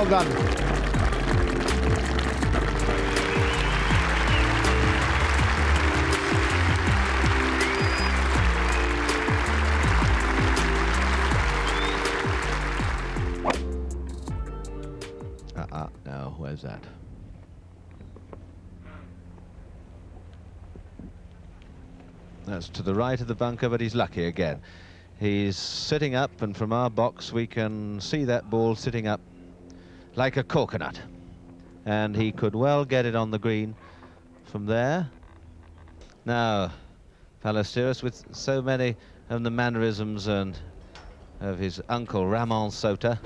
well done. Uh-uh, where's that? That's to the right of the bunker, but he's lucky again. He's sitting up, and from our box we can see that ball sitting up like a coconut. And he could well get it on the green from there. Now, Ballesteros, with so many of the mannerisms and of his uncle Ramon Sota.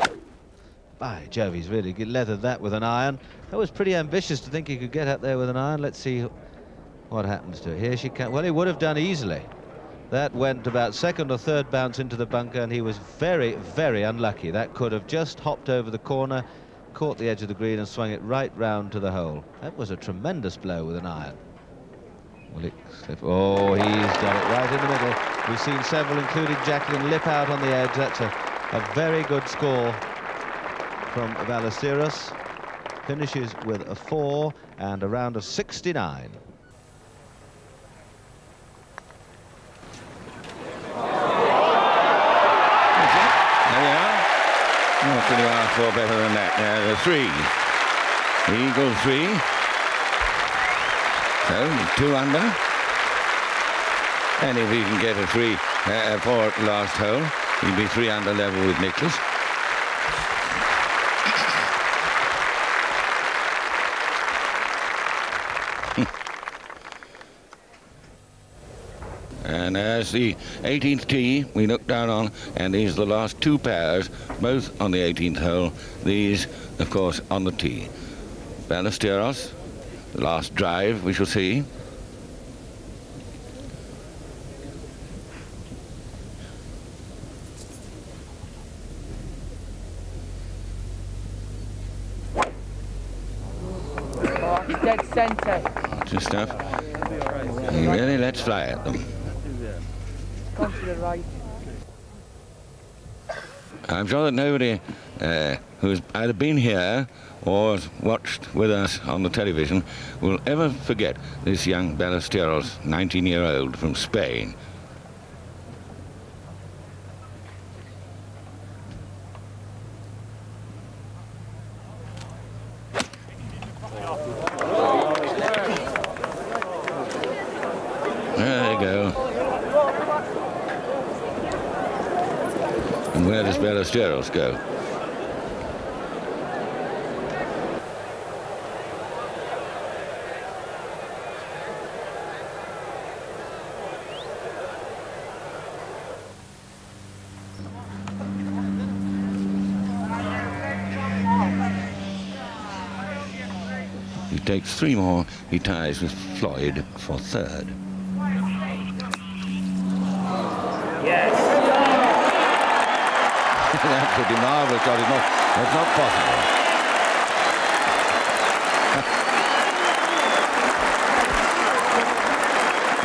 By Jove, he's really leathered that with an iron. That was pretty ambitious to think he could get up there with an iron. Let's see what happens to it. Here she can. Well, he would have done easily. That went about second or third bounce into the bunker, and he was very, very unlucky. That could have just hopped over the corner, caught the edge of the green, and swung it right round to the hole. That was a tremendous blow with an iron. Will it slip? Oh, he's done it right in the middle. We've seen several, including Jacklin, lip out on the edge. That's a, a very good score from Ballesteros. Finishes with a four and a round of 69. There we are. What could you ask for better than that? Uh, the three. Eagle three. So, two under. And if he can get a three uh, for last hole, he'll be three under level with Nicklaus. And as the 18th tee we look down on, and these are the last two pairs, both on the 18th hole. These, of course, on the tee. Ballesteros, the last drive we shall see. Dead centre. Just stuff. He really lets fly at them. I'm sure that nobody uh, who's either been here or watched with us on the television will ever forget this young Ballesteros, 19-year-old from Spain. There they go. And where does Ballesteros go? He takes three more. He ties with Floyd for third. Absolutely marvellous shot. It's not, it's not possible.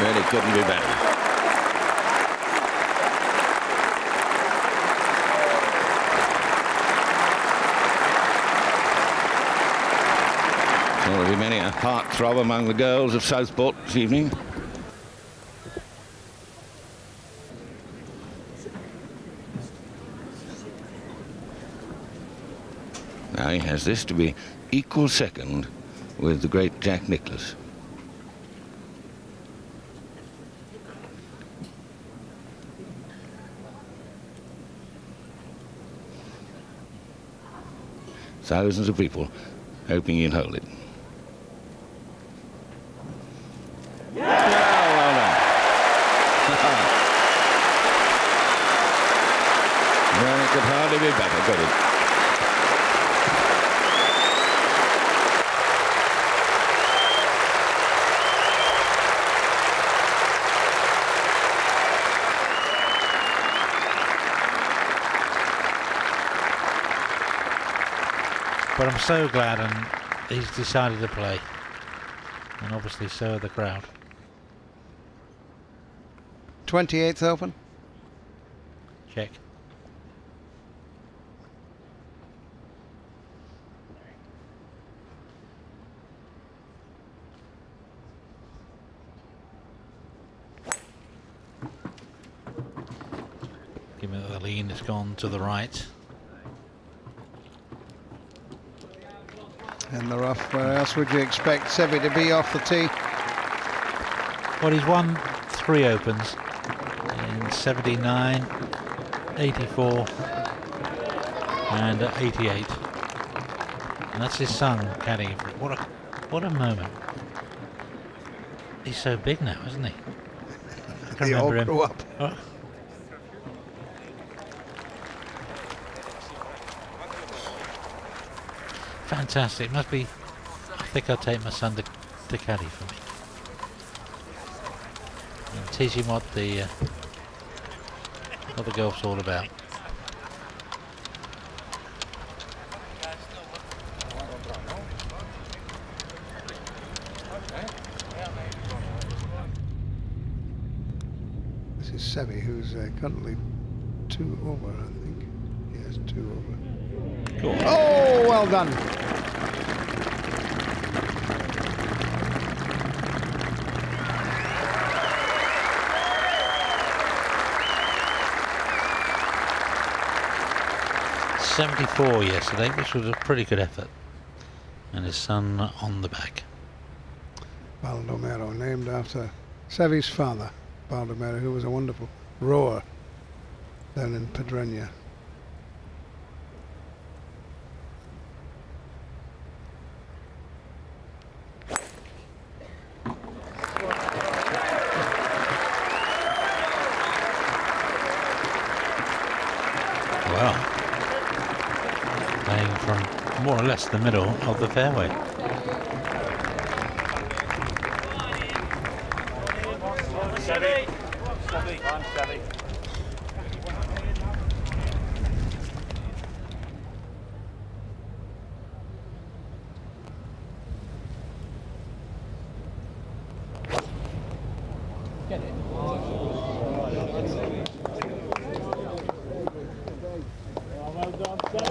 really couldn't be better. There'll be many a heart throb among the girls of Southport this evening. Has this to be equal second with the great Jack Nicklaus. Thousands of people hoping he'll hold it. Yeah, well done. well, it could hardly be better, could it? But I'm so glad and he's decided to play. And obviously so are the crowd. 28th Open. Check. Given that the lean it's gone to the right. In the rough, where else would you expect Seve to be off the tee? Well, he's won three opens in 79, 84, and uh, 88. And that's his son for. What a, what a moment. He's so big now, isn't he? I can remember him. up. Fantastic. Must be. I think I'll take my son to, to caddy for me. And teach him what the uh, what the golf's all about. This is Seve, who's uh, currently two over, I think. He has two over. Cool. Oh, well done. Seventy-four yesterday, which was a pretty good effort. And his son on the back. Baldomero, named after Seve's father, Baldomero, who was a wonderful rower down in Pedreña. Well, playing from more or less the middle of the fairway.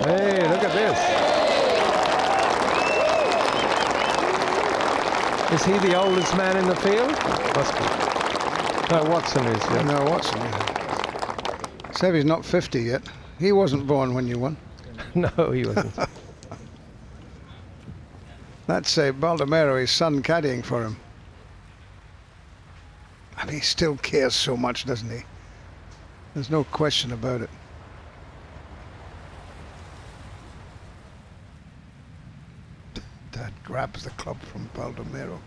Hey, look at this. Is he the oldest man in the field? Must be. No, Watson is. Yeah. No, Watson. Yeah. Seve's not 50 yet. He wasn't born when you won. no, he wasn't. That's uh, Baldomero, his son, caddying for him. And he still cares so much, doesn't he? There's no question about it. Dad grabs the club from Baldomero.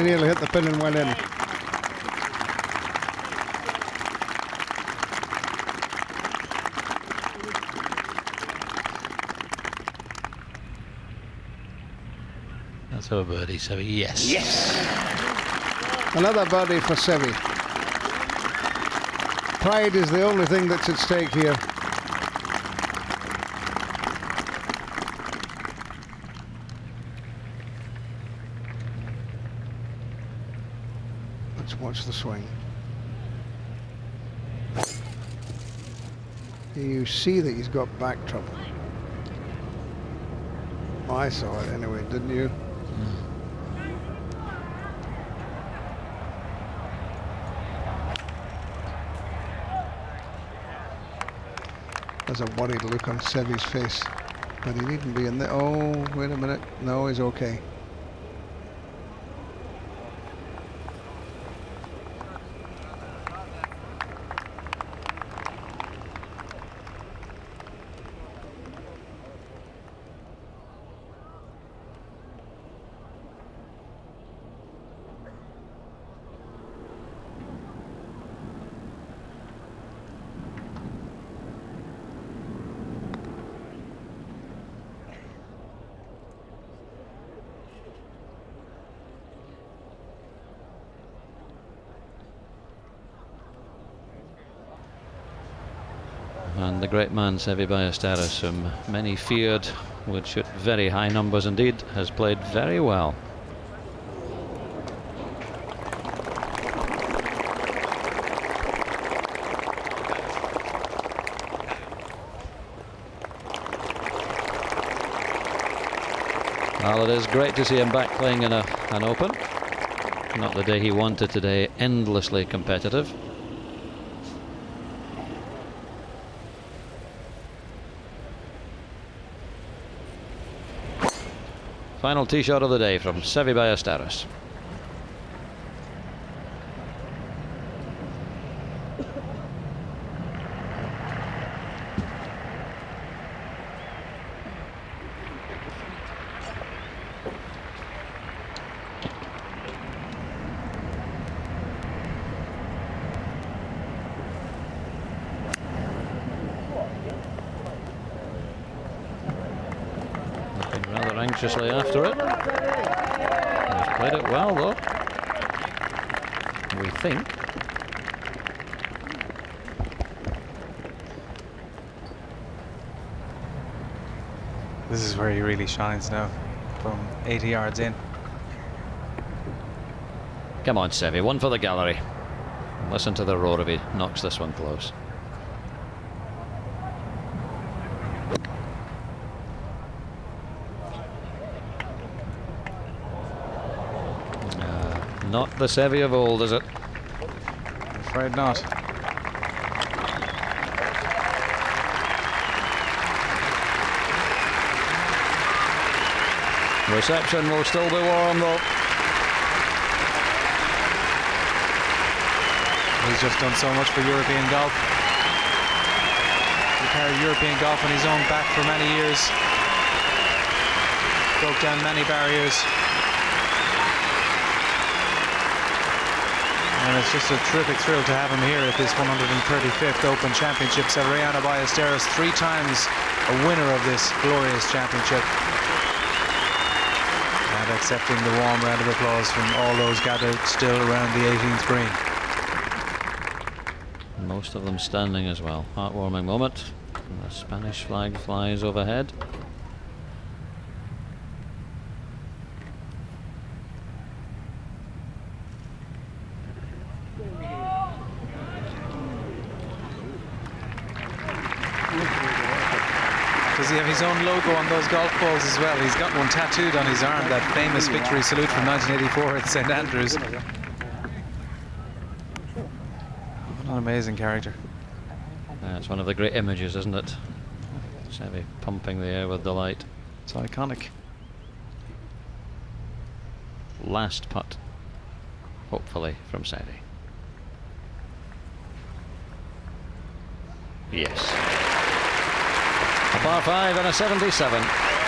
Very nearly hit the pin and went in. That's our birdie, so yes. Another birdie for Seve. Pride is the only thing that's at stake here. Let's watch the swing. You see that he's got back trouble. I saw it anyway, didn't you? There's a worried look on Seve's face. But he needn't be in there. Oh, wait a minute. No, he's okay. And the great man Seve Ballesteros, whom many feared would shoot very high numbers indeed, has played very well. Well, it is great to see him back playing in a, an Open. Not the day he wanted today, endlessly competitive. Final tee shot of the day from Seve Ballesteros. Anxiously after it. He's played it well though. We think. This is where he really shines now, from 80 yards in. Come on, Seve, one for the gallery. Listen to the roar if he knocks this one close. Not the Seve of old, is it? I'm afraid not. Reception will still be warm though. He's just done so much for European golf. He carried European golf on his own back for many years. Broke down many barriers. And it's just a terrific thrill to have him here at this 135th Open Championship. Severiano Ballesteros, three times a winner of this glorious championship. And accepting the warm round of applause from all those gathered still around the 18th green. Most of them standing as well. Heartwarming moment. The Spanish flag flies overhead. Does he have his own logo on those golf balls as well? He's got one tattooed on his arm, that famous victory salute from 1984 at St Andrews. What an amazing character. It's one of the great images, isn't it? Seve pumping the air with delight. It's iconic. Last putt, hopefully, from Seve. Yes. Par 5 and a 77.